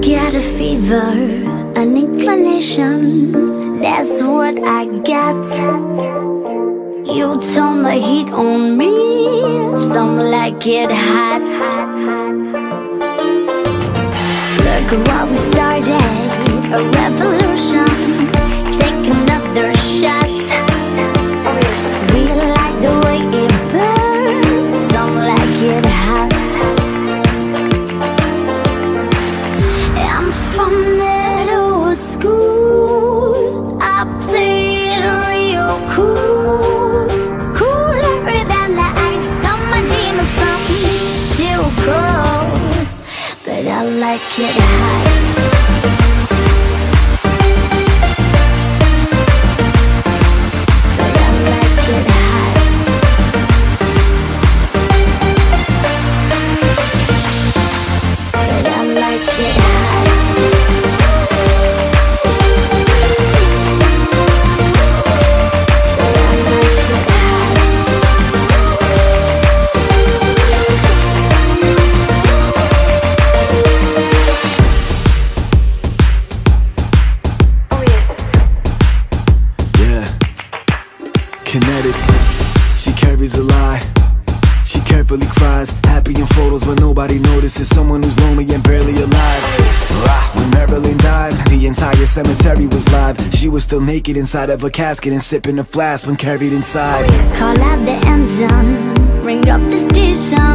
get a fever, an inclination. That's what I got You turn the heat on me Some like it hot. Look what we started A revolution from that old school I play it real cool Cooler than the ice on my jeans or something Still cold But I like it hot Kinetics. She carries a lie. She carefully cries, happy in photos, but nobody notices someone who's lonely and barely alive. When Marilyn died, the entire cemetery was live. She was still naked inside of a casket and sipping a flask when carried inside. Call out the engine, ring up the station.